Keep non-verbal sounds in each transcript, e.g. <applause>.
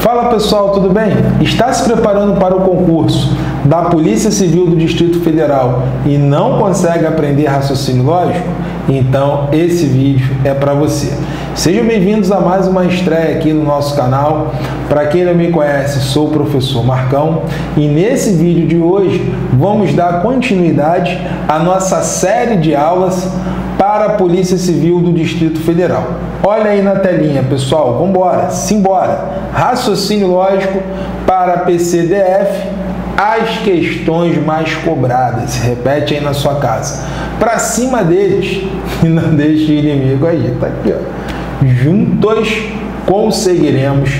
Fala pessoal, tudo bem? Está se preparando para o concurso da Polícia Civil do Distrito Federal e não consegue aprender raciocínio lógico? Então esse vídeo é para você. Sejam bem-vindos a mais uma estreia aqui no nosso canal. Para quem não me conhece, sou o professor Marcão e nesse vídeo de hoje vamos dar continuidade à nossa série de aulas para a Polícia Civil do Distrito Federal. Olha aí na telinha, pessoal. Vamos embora, simbora. Raciocínio lógico para PCDF, as questões mais cobradas. Repete aí na sua casa. Para cima deles <laughs> e não deixe inimigo aí. Tá aqui, ó. Juntos conseguiremos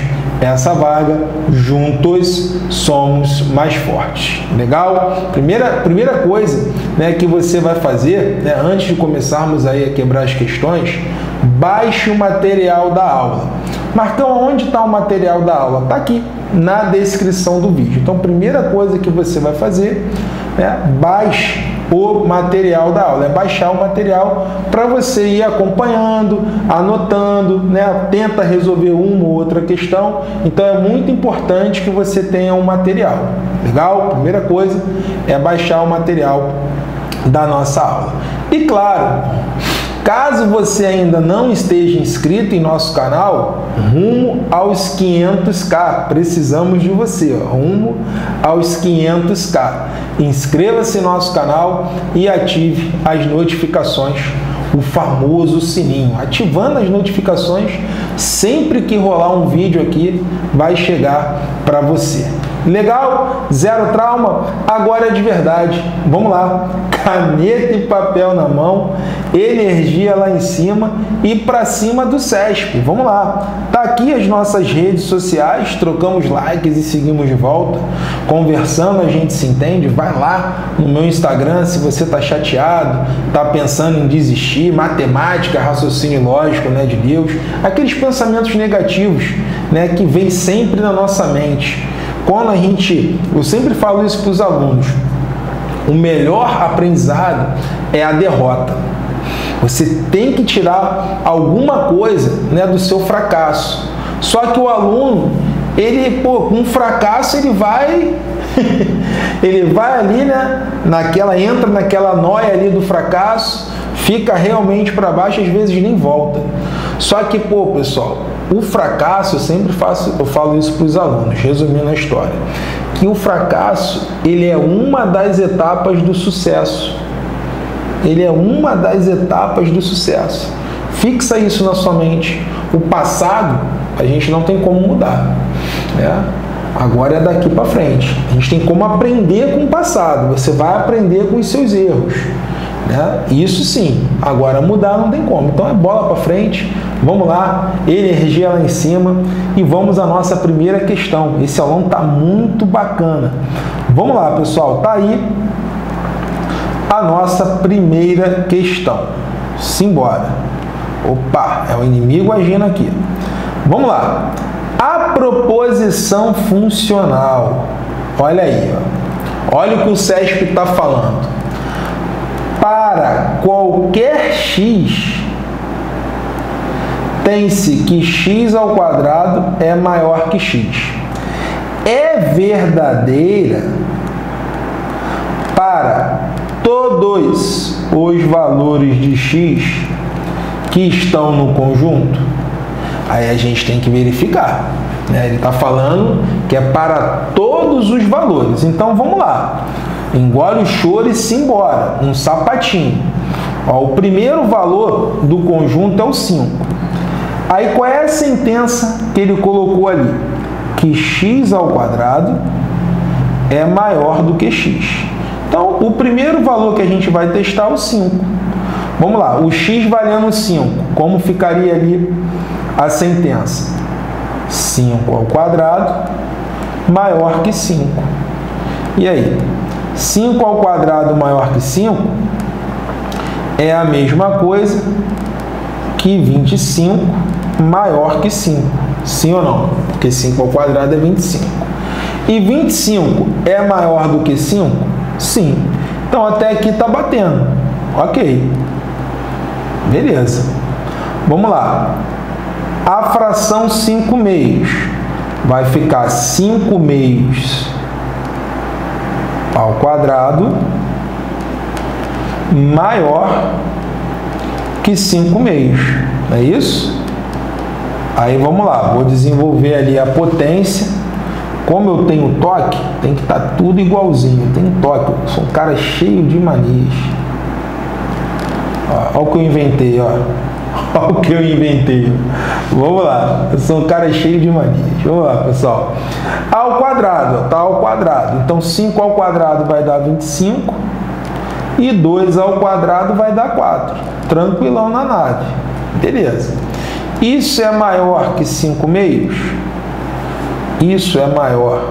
essa vaga, juntos somos mais fortes. Legal? Primeira, primeira coisa né, que você vai fazer, né, antes de começarmos aí a quebrar as questões, baixe o material da aula. Marcão, onde está o material da aula? Está aqui, na descrição do vídeo. Então, primeira coisa que você vai fazer é baixe o material da aula, é baixar o material para você ir acompanhando, anotando, né? tenta resolver uma ou outra questão. Então é muito importante que você tenha um material. Legal? Primeira coisa é baixar o material da nossa aula. E claro, Caso você ainda não esteja inscrito em nosso canal, rumo aos 500k, precisamos de você, rumo aos 500k. Inscreva-se em nosso canal e ative as notificações, o famoso sininho. Ativando as notificações, sempre que rolar um vídeo aqui, vai chegar para você. Legal? Zero trauma? Agora é de verdade. Vamos lá. Caneta e papel na mão, energia lá em cima e para cima do CESP. Vamos lá. Tá aqui as nossas redes sociais, trocamos likes e seguimos de volta. Conversando, a gente se entende. Vai lá no meu Instagram se você tá chateado, tá pensando em desistir, matemática, raciocínio lógico, né, de Deus, aqueles pensamentos negativos, né, que vem sempre na nossa mente. Quando a gente, eu sempre falo isso para os alunos, o melhor aprendizado é a derrota. Você tem que tirar alguma coisa né, do seu fracasso. Só que o aluno, ele, pô, com um fracasso, ele vai. <laughs> ele vai ali, né? Naquela, entra naquela noia ali do fracasso, fica realmente para baixo, às vezes nem volta. Só que, pô, pessoal, o fracasso, eu sempre faço, eu falo isso para os alunos, resumindo a história, que o fracasso ele é uma das etapas do sucesso. Ele é uma das etapas do sucesso. Fixa isso na sua mente. O passado a gente não tem como mudar. Né? Agora é daqui para frente. A gente tem como aprender com o passado. Você vai aprender com os seus erros. Né? Isso sim. Agora mudar não tem como. Então é bola para frente. Vamos lá, energia lá em cima e vamos à nossa primeira questão. Esse aulão tá muito bacana. Vamos lá, pessoal. Tá aí a nossa primeira questão. Simbora. Opa, é o inimigo agindo aqui. Vamos lá. A proposição funcional. Olha aí, ó. olha o que o CESP está falando. Para qualquer x, tem-se que x ao quadrado é maior que x. É verdadeira para todos os valores de x que estão no conjunto? Aí a gente tem que verificar. Né? Ele está falando que é para todos os valores. Então vamos lá. Engole o choro e se embora. Um sapatinho. Ó, o primeiro valor do conjunto é o 5. Aí qual é a sentença que ele colocou ali? Que x ao quadrado é maior do que x. Então, o primeiro valor que a gente vai testar é o 5. Vamos lá, o x valendo 5. Como ficaria ali a sentença? 5 ao quadrado maior que 5. E aí? 5 ao quadrado maior que 5 é a mesma coisa que 25 maior que 5. Sim ou não? Porque 5 ao quadrado é 25. E 25 é maior do que 5? Sim. Então até aqui está batendo. Ok. Beleza. Vamos lá. A fração 5 meios. vai ficar 5 meios ao quadrado maior que 5 meios, não é isso? Aí vamos lá, vou desenvolver ali a potência. Como eu tenho toque, tem que estar tá tudo igualzinho. Tem toque, eu sou um cara cheio de manias. Olha o que eu inventei, ó. Olha o que eu inventei. Vamos lá, eu sou um cara cheio de manias. Vamos lá, pessoal. Ao quadrado, tá ao quadrado. Então 5 ao quadrado vai dar 25 e 2 ao quadrado vai dar 4. Tranquilão na nave. Beleza. Isso é maior que 5 meios? Isso é maior.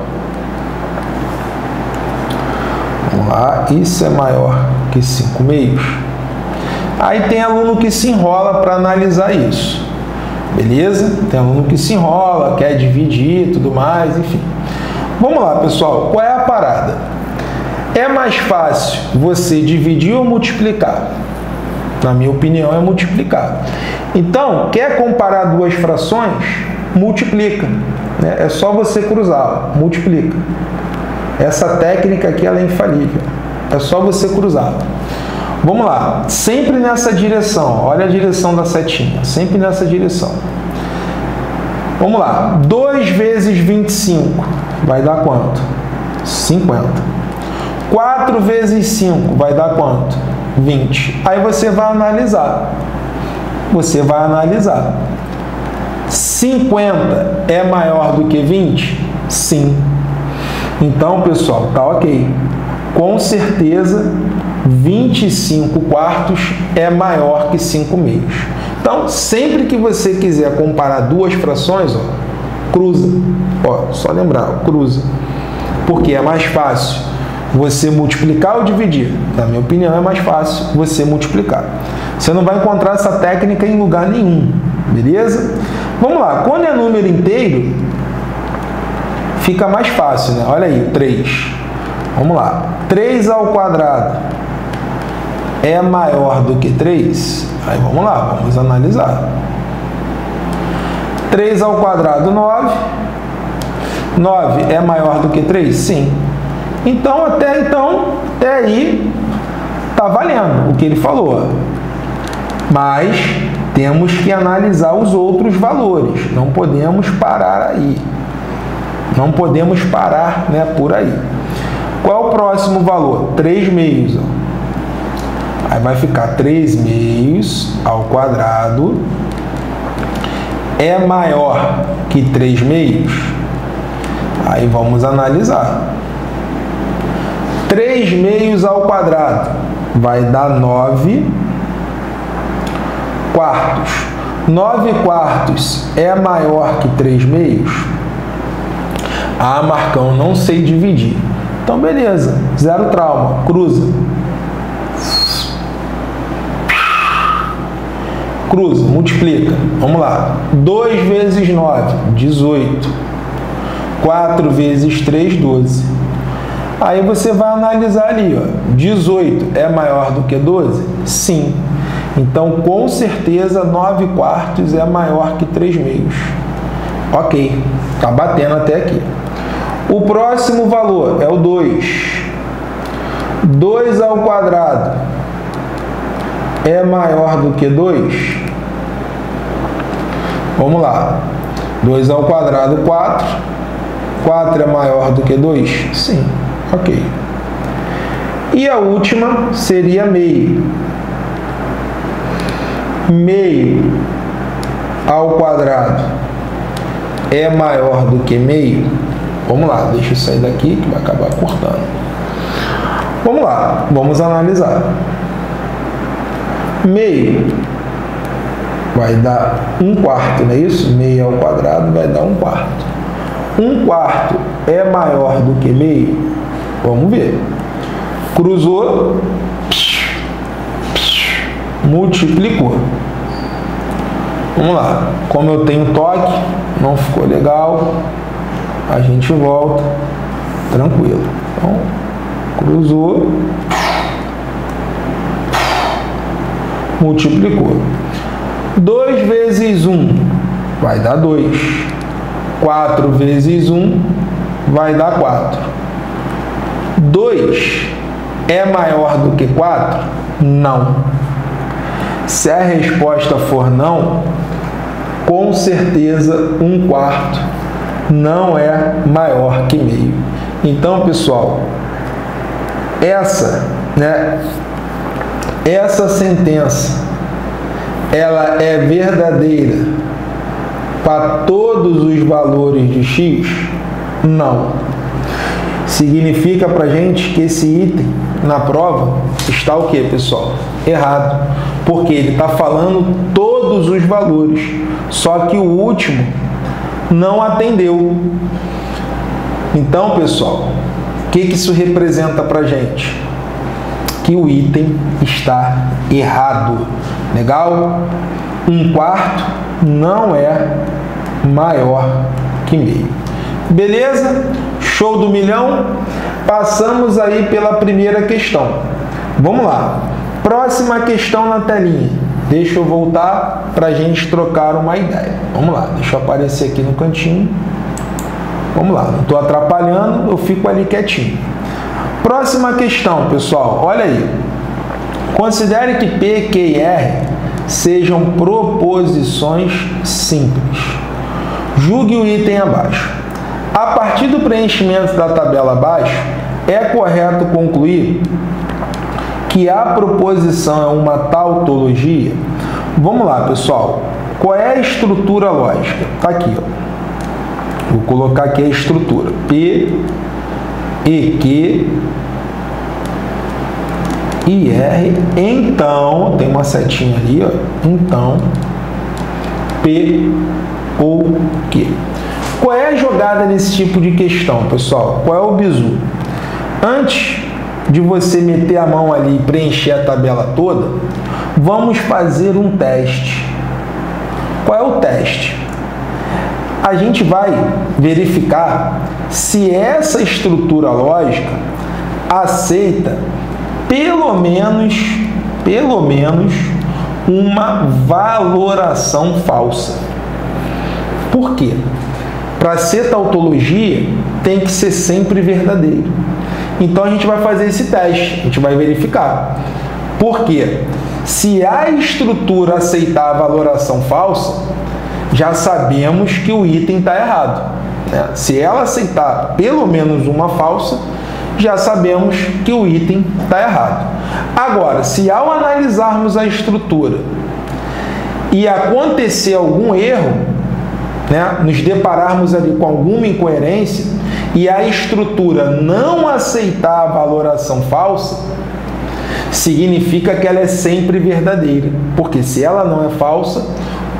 Vamos lá. Isso é maior que 5 meios? Aí tem aluno que se enrola para analisar isso. Beleza? Tem aluno que se enrola, quer dividir tudo mais, enfim. Vamos lá, pessoal. Qual é a parada? É mais fácil você dividir ou multiplicar? Na minha opinião, é multiplicar. Então, quer comparar duas frações? Multiplica. Né? É só você cruzar, multiplica. Essa técnica aqui ela é infalível. É só você cruzar. Vamos lá, sempre nessa direção. Olha a direção da setinha, sempre nessa direção. Vamos lá, 2 vezes 25 vai dar quanto? 50. 4 vezes 5 vai dar quanto? 20. Aí você vai analisar. Você vai analisar. 50 é maior do que 20? Sim. Então, pessoal, tá ok. Com certeza, 25 quartos é maior que 5 meios. Então, sempre que você quiser comparar duas frações, ó, cruza. Ó, só lembrar, cruza. Porque é mais fácil você multiplicar ou dividir? Na minha opinião, é mais fácil você multiplicar. Você não vai encontrar essa técnica em lugar nenhum, beleza? Vamos lá, quando é número inteiro, fica mais fácil, né? Olha aí, 3. Vamos lá. 3 ao quadrado é maior do que 3? Aí vamos lá, vamos analisar. 3 ao quadrado, 9. 9 é maior do que 3? Sim. Então, até então, até aí, tá valendo o que ele falou. Mas temos que analisar os outros valores. Não podemos parar aí. Não podemos parar né, por aí. Qual é o próximo valor? 3 meios. Ó. Aí vai ficar 3 meios ao quadrado é maior que 3 meios? Aí vamos analisar. 3 meios ao quadrado vai dar 9 quartos. 9 quartos é maior que 3 meios? Ah, Marcão, não sei dividir. Então, beleza. Zero trauma. Cruza. Cruza, multiplica. Vamos lá. 2 vezes 9, 18. 4 vezes 3, 12. Aí você vai analisar ali, ó, 18 é maior do que 12? Sim. Então, com certeza, 9 quartos é maior que 3 meios. Ok, tá batendo até aqui. O próximo valor é o 2. 2 ao quadrado é maior do que 2? Vamos lá. 2 ao quadrado, 4. 4 é maior do que 2? Sim. Ok. E a última seria meio. Meio ao quadrado é maior do que meio? Vamos lá, deixa eu sair daqui que vai acabar cortando. Vamos lá, vamos analisar. Meio vai dar um quarto, não é isso? Meio ao quadrado vai dar um quarto. Um quarto é maior do que meio? Vamos ver. Cruzou, multiplicou. Vamos lá. Como eu tenho toque, não ficou legal, a gente volta tranquilo. Então, cruzou, multiplicou. 2 vezes 1 um vai dar 2. 4 vezes 1 vai dar 4. 2 é maior do que 4? Não. Se a resposta for não, com certeza 1 quarto não é maior que meio. Então, pessoal, essa, né, essa sentença, ela é verdadeira para todos os valores de x? Não. Significa para gente que esse item na prova está o que, pessoal? Errado. Porque ele está falando todos os valores, só que o último não atendeu. Então, pessoal, o que, que isso representa para gente? Que o item está errado. Legal? Um quarto não é maior que meio. Beleza? Show do milhão? Passamos aí pela primeira questão. Vamos lá. Próxima questão na telinha. Deixa eu voltar para a gente trocar uma ideia. Vamos lá, deixa eu aparecer aqui no cantinho. Vamos lá, não estou atrapalhando, eu fico ali quietinho. Próxima questão, pessoal, olha aí. Considere que P, Q e R sejam proposições simples. Julgue o item abaixo. A partir do preenchimento da tabela abaixo, é correto concluir que a proposição é uma tautologia? Vamos lá, pessoal. Qual é a estrutura lógica? Está aqui. Ó. Vou colocar aqui a estrutura. P, E, Q, I, R. Então, tem uma setinha ali, ó. Então, P ou Q. Qual é a jogada nesse tipo de questão, pessoal? Qual é o bizu? Antes de você meter a mão ali e preencher a tabela toda, vamos fazer um teste. Qual é o teste? A gente vai verificar se essa estrutura lógica aceita pelo menos, pelo menos uma valoração falsa. Por quê? Para ser tautologia, tem que ser sempre verdadeiro. Então a gente vai fazer esse teste, a gente vai verificar. Por quê? Se a estrutura aceitar a valoração falsa, já sabemos que o item está errado. Né? Se ela aceitar pelo menos uma falsa, já sabemos que o item está errado. Agora, se ao analisarmos a estrutura e acontecer algum erro, né, nos depararmos ali com alguma incoerência e a estrutura não aceitar a valoração falsa, significa que ela é sempre verdadeira. Porque se ela não é falsa,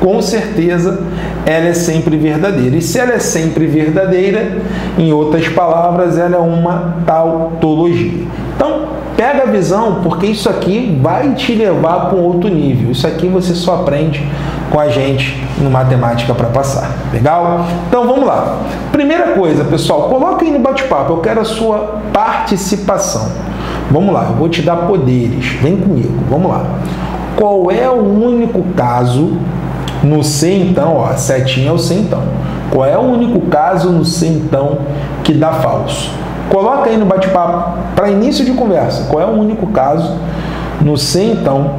com certeza ela é sempre verdadeira. E se ela é sempre verdadeira, em outras palavras, ela é uma tautologia. Então, pega a visão, porque isso aqui vai te levar para um outro nível. Isso aqui você só aprende com a gente no Matemática para Passar. Legal? Então vamos lá. Primeira coisa, pessoal, coloca aí no bate-papo, eu quero a sua participação. Vamos lá, eu vou te dar poderes. Vem comigo, vamos lá. Qual é o único caso no C então, ó, setinha é o C então. Qual é o único caso no C então que dá falso? Coloca aí no bate-papo para início de conversa. Qual é o único caso no C então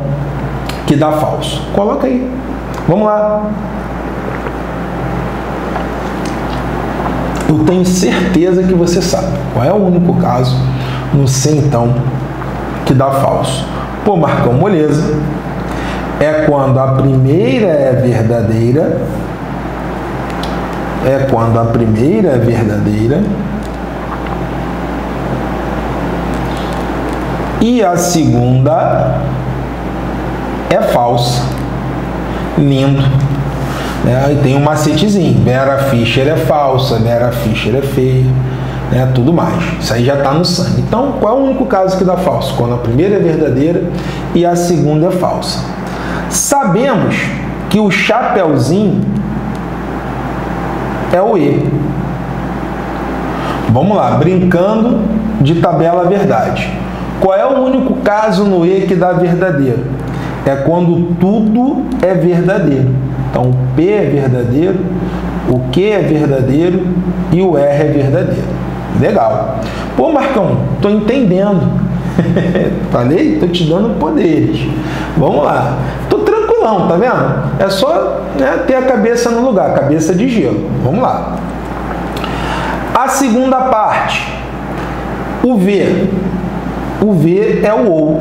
que dá falso? Coloca aí. Vamos lá. Eu tenho certeza que você sabe. Qual é o único caso no C então que dá falso? Pô, Marcão, moleza é quando a primeira é verdadeira, é quando a primeira é verdadeira e a segunda é falsa. Lindo. Né? E tem um macetezinho. Vera Fischer é falsa, Vera Fischer é feia, né? tudo mais. Isso aí já está no sangue. Então, qual é o único caso que dá falso? Quando a primeira é verdadeira e a segunda é falsa. Sabemos que o chapeuzinho é o E. Vamos lá, brincando de tabela verdade. Qual é o único caso no E que dá verdadeiro? É quando tudo é verdadeiro. Então, P é verdadeiro, O Q é verdadeiro e o R é verdadeiro. Legal. Pô, Marcão, tô entendendo. <laughs> Falei? Tô te dando poderes. Vamos lá. Tranquilão, tá vendo? É só né, ter a cabeça no lugar, cabeça de gelo. Vamos lá. A segunda parte. O V. O V é o OU.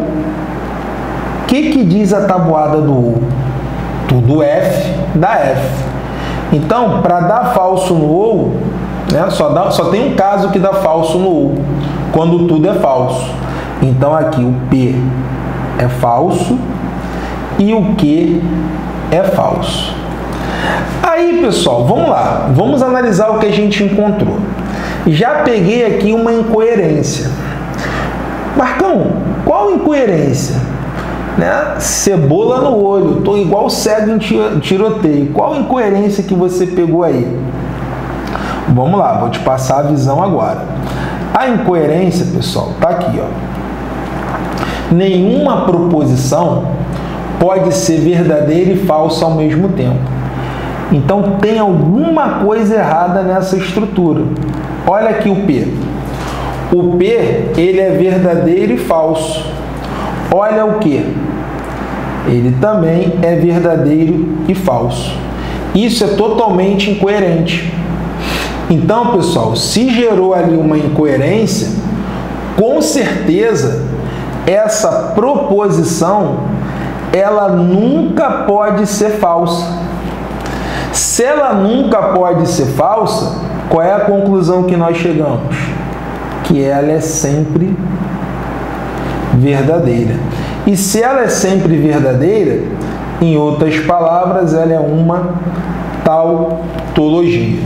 O que, que diz a tabuada do OU? Tudo F da F. Então, para dar falso no OU, né, só, dá, só tem um caso que dá falso no OU, quando tudo é falso. Então, aqui o P é falso e o Q é falso. Aí, pessoal, vamos lá. Vamos analisar o que a gente encontrou. Já peguei aqui uma incoerência. Marcão, qual incoerência? Né? Cebola no olho, tô igual cego em tiroteio. Qual incoerência que você pegou aí? Vamos lá, vou te passar a visão agora. A incoerência, pessoal, tá aqui, ó. Nenhuma proposição pode ser verdadeira e falsa ao mesmo tempo. Então tem alguma coisa errada nessa estrutura. Olha aqui o P. O P, ele é verdadeiro e falso. Olha o que? Ele também é verdadeiro e falso. Isso é totalmente incoerente. Então, pessoal, se gerou ali uma incoerência, com certeza essa proposição ela nunca pode ser falsa. Se ela nunca pode ser falsa, qual é a conclusão que nós chegamos? Que ela é sempre verdadeira. E se ela é sempre verdadeira, em outras palavras, ela é uma tautologia.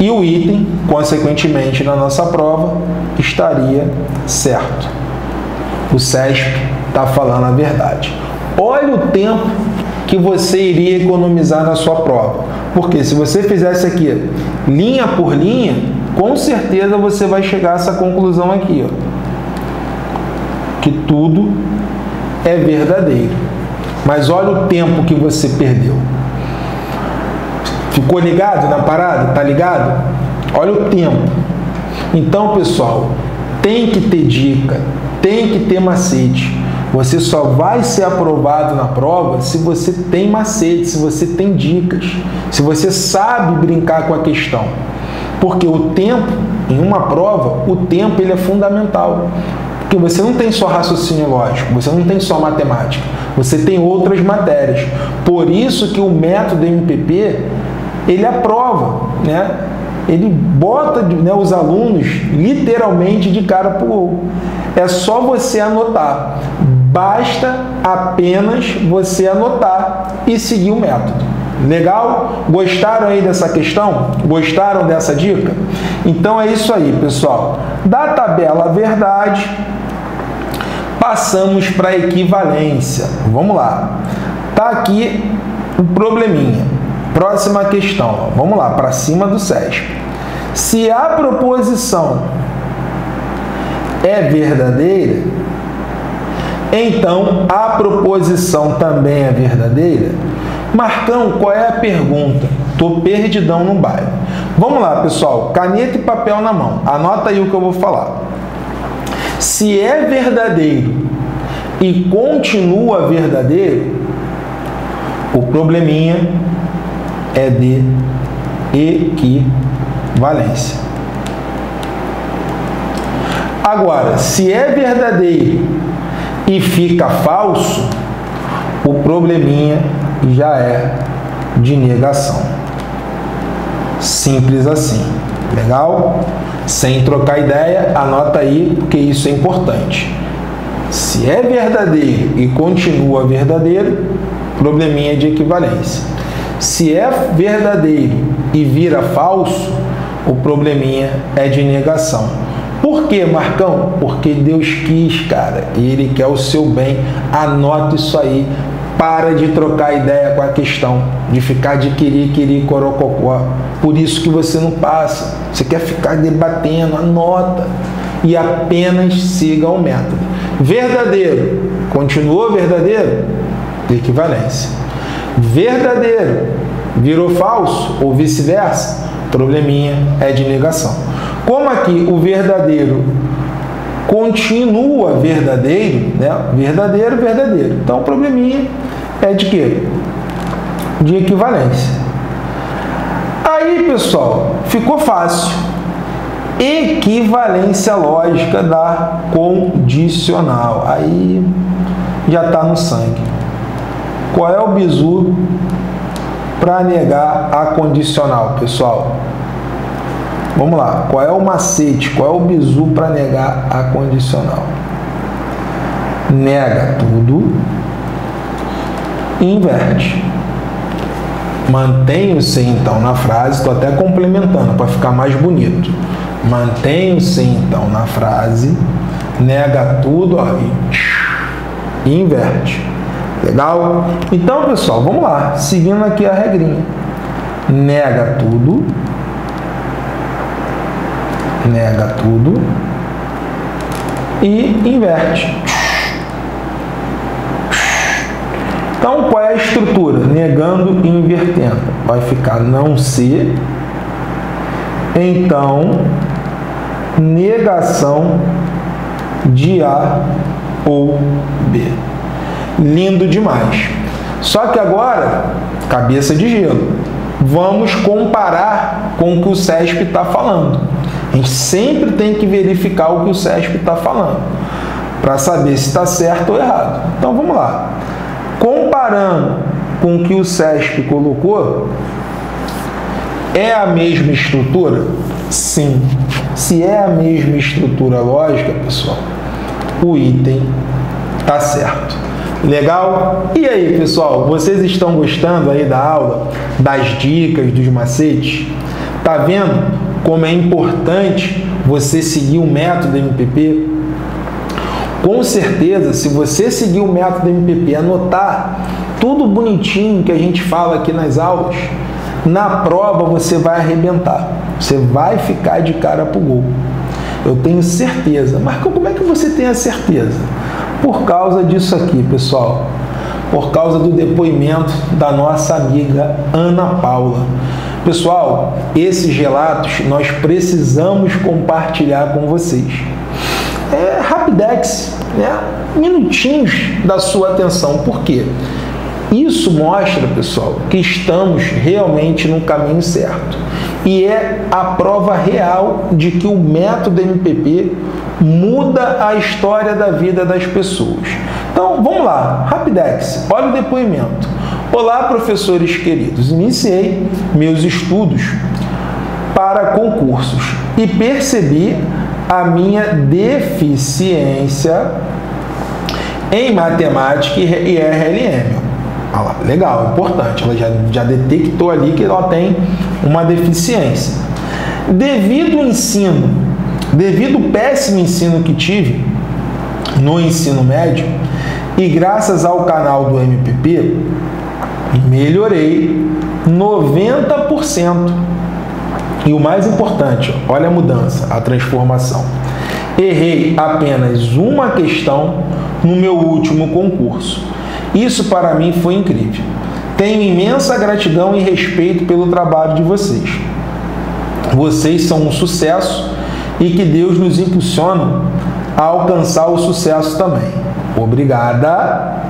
E o item, consequentemente, na nossa prova, estaria certo. O SESP está falando a verdade. Olha o tempo que você iria economizar na sua prova. Porque se você fizesse aqui linha por linha, com certeza você vai chegar a essa conclusão aqui, ó, que tudo é verdadeiro. Mas olha o tempo que você perdeu. Ficou ligado na parada? Tá ligado? Olha o tempo. Então, pessoal, tem que ter dica, tem que ter macete. Você só vai ser aprovado na prova se você tem macete, se você tem dicas, se você sabe brincar com a questão. Porque o tempo, em uma prova, o tempo ele é fundamental. Porque você não tem só raciocínio lógico, você não tem só matemática, você tem outras matérias. Por isso que o método MPP, ele aprova, né? Ele bota né, os alunos literalmente de cara para o É só você anotar. Basta apenas você anotar e seguir o método. Legal? Gostaram aí dessa questão? Gostaram dessa dica? Então é isso aí, pessoal. Da tabela verdade, passamos para a equivalência. Vamos lá. Tá aqui o probleminha. Próxima questão. Vamos lá, para cima do SESP. Se a proposição é verdadeira, então a proposição também é verdadeira? Marcão, qual é a pergunta? Tô perdidão no bairro. Vamos lá, pessoal. Caneta e papel na mão. Anota aí o que eu vou falar. Se é verdadeiro e continua verdadeiro, o probleminha é de equivalência. Agora, se é verdadeiro e fica falso, o probleminha já é de negação. Simples assim. Legal? Sem trocar ideia, anota aí porque isso é importante. Se é verdadeiro e continua verdadeiro, probleminha de equivalência. Se é verdadeiro e vira falso, o probleminha é de negação. Por que, Marcão? Porque Deus quis, cara, Ele quer o seu bem. Anota isso aí. Para de trocar ideia com a questão, de ficar de querer, querer, corococó. Por isso que você não passa. Você quer ficar debatendo, anota. E apenas siga o método. Verdadeiro. Continuou verdadeiro? Equivalência. Verdadeiro. virou falso ou vice-versa, probleminha é de negação. Como aqui o verdadeiro continua verdadeiro, né? Verdadeiro, verdadeiro. Então o probleminha é de quê? De equivalência. Aí, pessoal, ficou fácil. Equivalência lógica da condicional. Aí já está no sangue. Qual é o bizu para negar a condicional, pessoal? Vamos lá. Qual é o macete? Qual é o bizu para negar a condicional? Nega tudo inverte. Mantenha-se então na frase, estou até complementando para ficar mais bonito. Mantenha-se então na frase, nega tudo ó, e inverte. Legal? Então, pessoal, vamos lá, seguindo aqui a regrinha. Nega tudo nega tudo e inverte. Então, qual é a estrutura? Negando e invertendo. Vai ficar não ser, então, negação de A ou B. Lindo demais. Só que agora, cabeça de gelo. Vamos comparar com o que o CESP está falando. A gente sempre tem que verificar o que o CESP está falando para saber se está certo ou errado. Então vamos lá. Comparando com o que o CESP colocou, é a mesma estrutura? Sim. Se é a mesma estrutura lógica, pessoal, o item está certo. Legal? E aí, pessoal, vocês estão gostando aí da aula, das dicas, dos macetes? Tá vendo como é importante você seguir o método MPP. Com certeza, se você seguir o método MPP, anotar tudo bonitinho que a gente fala aqui nas aulas, na prova você vai arrebentar. Você vai ficar de cara pro gol. Eu tenho certeza. Mas como é que você tem a certeza? Por causa disso aqui, pessoal. Por causa do depoimento da nossa amiga Ana Paula. Pessoal, esses relatos nós precisamos compartilhar com vocês. É rapidex, né? minutinhos da sua atenção. Por quê? Isso mostra, pessoal, que estamos realmente no caminho certo. E é a prova real de que o método MPP muda a história da vida das pessoas. Então, vamos lá, Rapidex, olha o depoimento. Olá, professores queridos. Iniciei meus estudos para concursos e percebi a minha deficiência em matemática e RLM. Legal, importante. Ela já, já detectou ali que ela tem uma deficiência. Devido ao ensino, devido ao péssimo ensino que tive no ensino médio, e graças ao canal do MPP, melhorei 90%. E o mais importante, olha a mudança, a transformação. Errei apenas uma questão no meu último concurso. Isso para mim foi incrível. Tenho imensa gratidão e respeito pelo trabalho de vocês. Vocês são um sucesso e que Deus nos impulsiona a alcançar o sucesso também. Obrigada,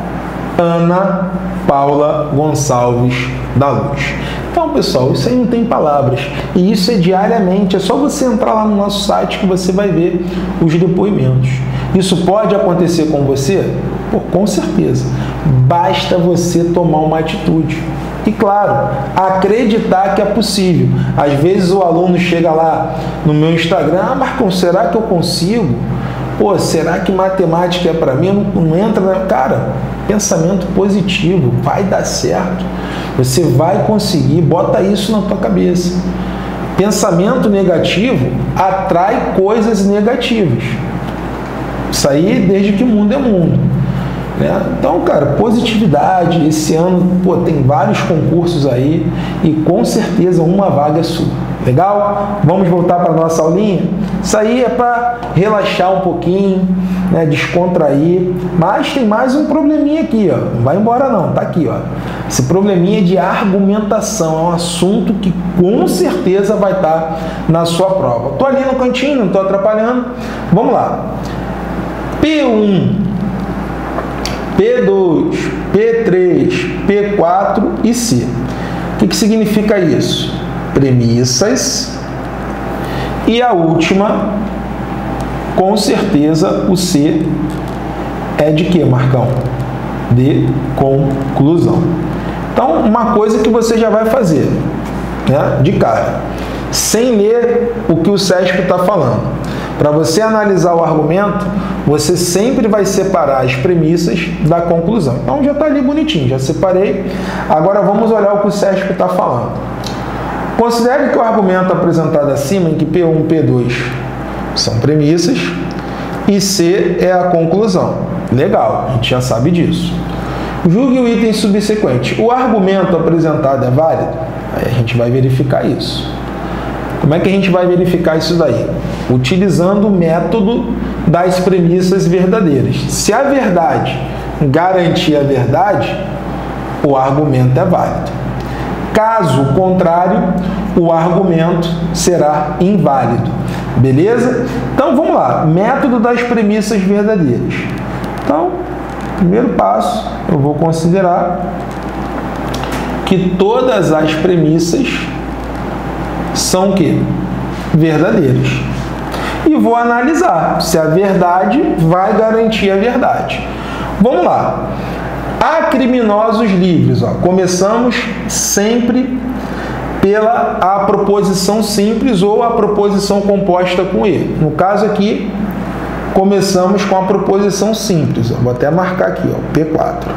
Ana Paula Gonçalves da Luz. Então, pessoal, isso aí não tem palavras. E isso é diariamente. É só você entrar lá no nosso site que você vai ver os depoimentos. Isso pode acontecer com você? Pô, com certeza. Basta você tomar uma atitude. E claro, acreditar que é possível. Às vezes o aluno chega lá no meu Instagram, ah, Marcão, será que eu consigo? Pô, será que matemática é para mim? Não, não entra na. Cara, pensamento positivo, vai dar certo. Você vai conseguir, bota isso na tua cabeça. Pensamento negativo atrai coisas negativas. Isso aí desde que mundo é mundo. Né? Então, cara, positividade. Esse ano pô, tem vários concursos aí e com certeza uma vaga é sua. Legal? Vamos voltar para a nossa aulinha? Isso aí é para relaxar um pouquinho, né, descontrair. Mas tem mais um probleminha aqui, ó. Não vai embora não, tá aqui, ó. Esse probleminha de argumentação é um assunto que com certeza vai estar tá na sua prova. Tô ali no cantinho, não tô atrapalhando. Vamos lá. P1, P2, P3, P4 e C. O que, que significa isso? Premissas e a última, com certeza, o C é de que, Marcão? De conclusão. Então, uma coisa que você já vai fazer, né, de cara, sem ler o que o SESP está falando. Para você analisar o argumento, você sempre vai separar as premissas da conclusão. Então já está ali bonitinho, já separei. Agora vamos olhar o que o SESP está falando. Considere que o argumento apresentado acima, em que P1 e P2 são premissas, e C é a conclusão. Legal, a gente já sabe disso. Julgue o item subsequente. O argumento apresentado é válido? Aí a gente vai verificar isso. Como é que a gente vai verificar isso daí? Utilizando o método das premissas verdadeiras. Se a verdade garantir a verdade, o argumento é válido. Caso contrário, o argumento será inválido. Beleza? Então vamos lá. Método das premissas verdadeiras. Então, primeiro passo, eu vou considerar que todas as premissas são que verdadeiras. E vou analisar se a verdade vai garantir a verdade. Vamos lá. Há criminosos livres. Ó. Começamos sempre pela a proposição simples ou a proposição composta com E. No caso aqui, começamos com a proposição simples. Ó. Vou até marcar aqui, ó, P4.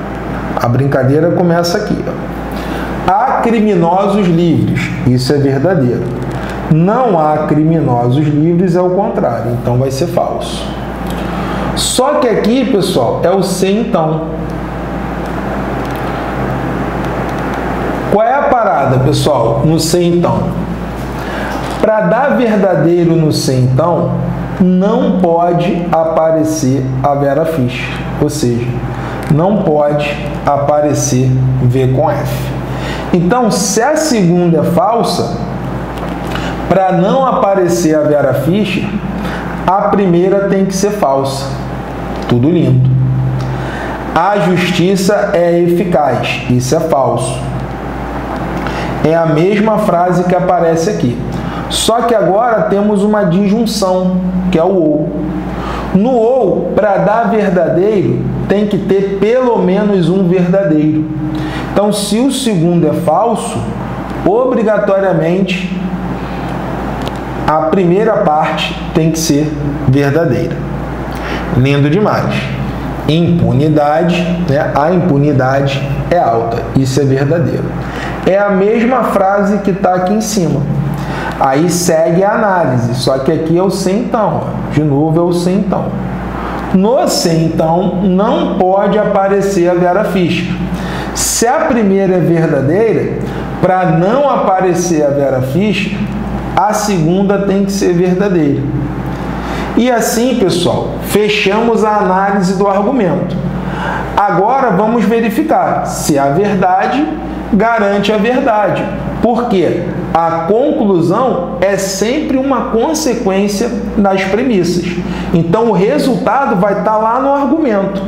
A brincadeira começa aqui. Ó. Há criminosos livres. Isso é verdadeiro. Não há criminosos livres, é o contrário. Então vai ser falso. Só que aqui, pessoal, é o C então. Qual é a parada, pessoal, no C então? Para dar verdadeiro no C então, não pode aparecer a Vera Fischer, ou seja, não pode aparecer V com F. Então, se a segunda é falsa, para não aparecer a Vera Fischer, a primeira tem que ser falsa. Tudo lindo. A justiça é eficaz. Isso é falso. É a mesma frase que aparece aqui. Só que agora temos uma disjunção, que é o ou. No ou, para dar verdadeiro, tem que ter pelo menos um verdadeiro. Então, se o segundo é falso, obrigatoriamente a primeira parte tem que ser verdadeira. Lindo demais. Impunidade, né? a impunidade é alta. Isso é verdadeiro. É a mesma frase que está aqui em cima. Aí segue a análise, só que aqui é o sem então. De novo é o sem então. No sem então não pode aparecer a Vera Fischer. Se a primeira é verdadeira, para não aparecer a Vera Fischer, a segunda tem que ser verdadeira. E assim, pessoal, fechamos a análise do argumento. Agora vamos verificar se a verdade garante a verdade. Porque a conclusão é sempre uma consequência das premissas. Então o resultado vai estar lá no argumento.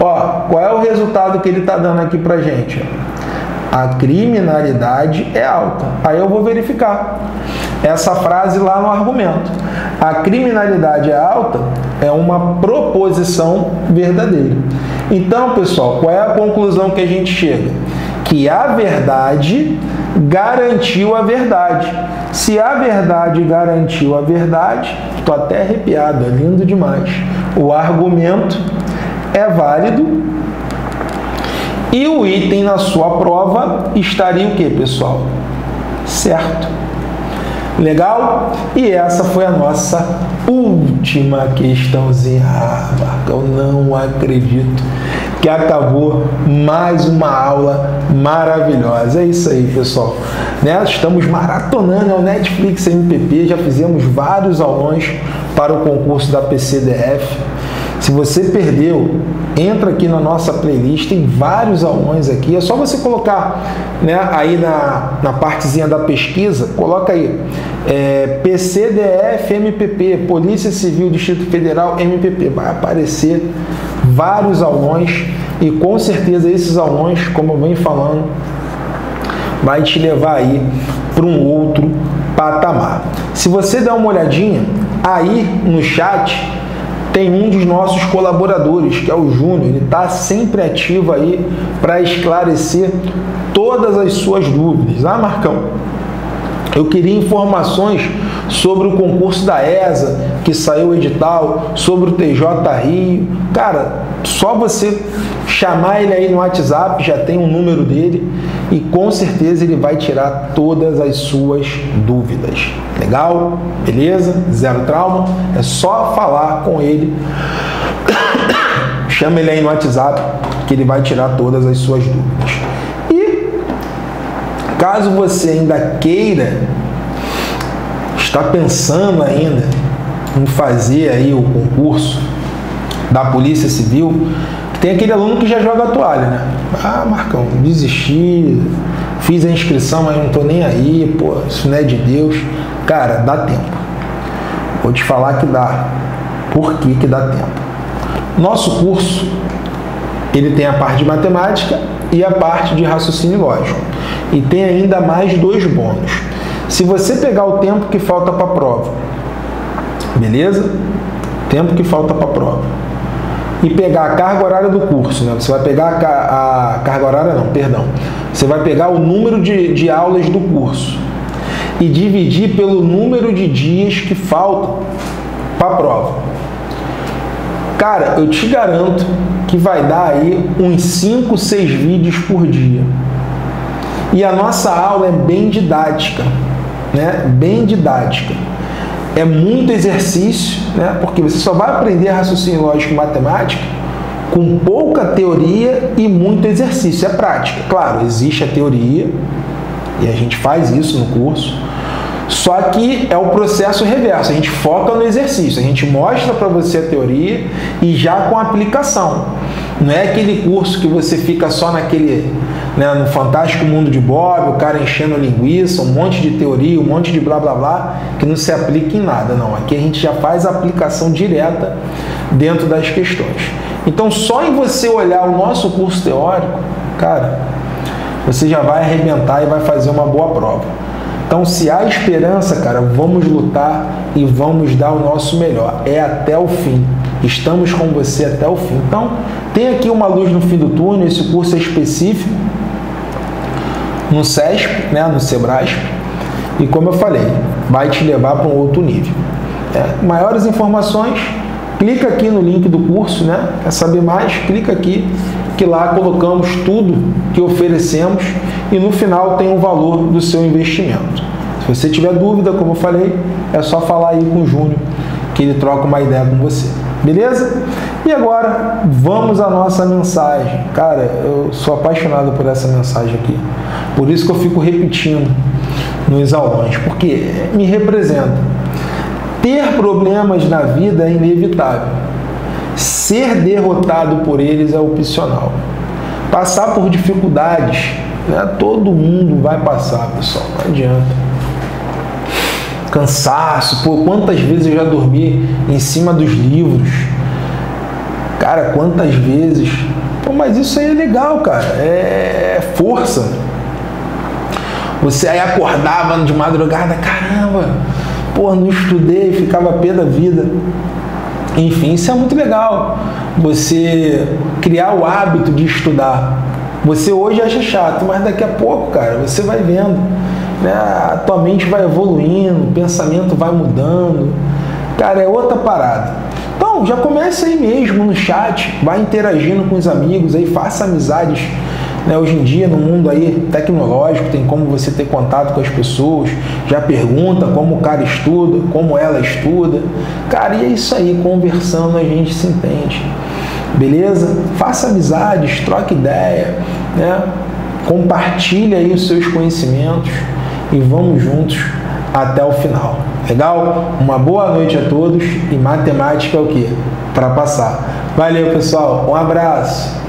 Ó, qual é o resultado que ele está dando aqui para gente? A criminalidade é alta. Aí eu vou verificar essa frase lá no argumento. A criminalidade é alta é uma proposição verdadeira. Então, pessoal, qual é a conclusão que a gente chega? Que a verdade garantiu a verdade. Se a verdade garantiu a verdade, estou até arrepiado, é lindo demais. O argumento é válido e o item na sua prova estaria o que, pessoal? Certo. Legal? E essa foi a nossa última questãozinha. Ah, Marcão, não acredito que acabou mais uma aula maravilhosa. É isso aí, pessoal. Né? Estamos maratonando o Netflix MPP, já fizemos vários aulões para o concurso da PCDF. Se você perdeu, entra aqui na nossa playlist, tem vários aulões aqui. É só você colocar né, aí na, na partezinha da pesquisa, coloca aí é, PCDF MPP, Polícia Civil Distrito Federal MPP. Vai aparecer vários aulões e com certeza esses aulões, como eu venho falando, vai te levar aí para um outro patamar. Se você der uma olhadinha aí no chat, tem um dos nossos colaboradores, que é o Júnior, ele está sempre ativo aí para esclarecer todas as suas dúvidas. Ah, Marcão, eu queria informações sobre o concurso da ESA, que saiu o edital, sobre o TJ Rio. Cara, só você chamar ele aí no WhatsApp, já tem o um número dele e com certeza ele vai tirar todas as suas dúvidas. Legal? Beleza? Zero trauma? É só falar com ele. <coughs> Chama ele aí no WhatsApp que ele vai tirar todas as suas dúvidas. E caso você ainda queira, está pensando ainda em fazer aí o concurso da Polícia Civil, tem aquele aluno que já joga a toalha, né? Ah, Marcão, desisti, fiz a inscrição, mas não tô nem aí, pô, isso não é de Deus. Cara, dá tempo. Vou te falar que dá. Por que, que dá tempo? Nosso curso, ele tem a parte de matemática e a parte de raciocínio lógico. E tem ainda mais dois bônus. Se você pegar o tempo que falta para a prova, beleza? Tempo que falta para a prova e pegar a carga horária do curso, né? Você vai pegar a, a carga horária, não, perdão. Você vai pegar o número de, de aulas do curso e dividir pelo número de dias que faltam para a prova. Cara, eu te garanto que vai dar aí uns 5, 6 vídeos por dia. E a nossa aula é bem didática, né? Bem didática é muito exercício, né? porque você só vai aprender raciocínio lógico e matemática com pouca teoria e muito exercício. É prática. Claro, existe a teoria e a gente faz isso no curso. Só que é o processo reverso. A gente foca no exercício, a gente mostra para você a teoria e já com a aplicação. Não é aquele curso que você fica só naquele, né, no fantástico mundo de Bob, o cara enchendo linguiça, um monte de teoria, um monte de blá blá blá, que não se aplica em nada. Não, aqui a gente já faz a aplicação direta dentro das questões. Então, só em você olhar o nosso curso teórico, cara, você já vai arrebentar e vai fazer uma boa prova. Então, se há esperança, cara, vamos lutar e vamos dar o nosso melhor. É até o fim. Estamos com você até o fim. Então, tem aqui uma luz no fim do túnel. Esse curso é específico no SESP, né, no SEBRASP. E como eu falei, vai te levar para um outro nível. É, maiores informações, clica aqui no link do curso, né? Quer saber mais? Clica aqui, que lá colocamos tudo que oferecemos e no final tem o valor do seu investimento. Se você tiver dúvida, como eu falei, é só falar aí com o Júnior que ele troca uma ideia com você. Beleza? E agora vamos à nossa mensagem. Cara, eu sou apaixonado por essa mensagem aqui. Por isso que eu fico repetindo nos aulões, porque me representa. Ter problemas na vida é inevitável. Ser derrotado por eles é opcional. Passar por dificuldades, né? todo mundo vai passar, pessoal, não adianta cansaço, pô, quantas vezes eu já dormi em cima dos livros. Cara, quantas vezes. Pô, mas isso aí é legal, cara. É, é força. Você aí acordava de madrugada, caramba, pô, não estudei, ficava pé da vida. Enfim, isso é muito legal. Você criar o hábito de estudar. Você hoje acha chato, mas daqui a pouco, cara, você vai vendo né? a tua mente vai evoluindo, o pensamento vai mudando. Cara, é outra parada. Então, já começa aí mesmo no chat, vai interagindo com os amigos aí, faça amizades. Né? Hoje em dia, no mundo aí tecnológico, tem como você ter contato com as pessoas, já pergunta como o cara estuda, como ela estuda. Cara, e é isso aí, conversando a gente se entende. beleza? Faça amizades, troque ideia, né? Compartilhe aí os seus conhecimentos e vamos juntos até o final. Legal? Uma boa noite a todos e matemática é o que? Para passar. Valeu, pessoal. Um abraço.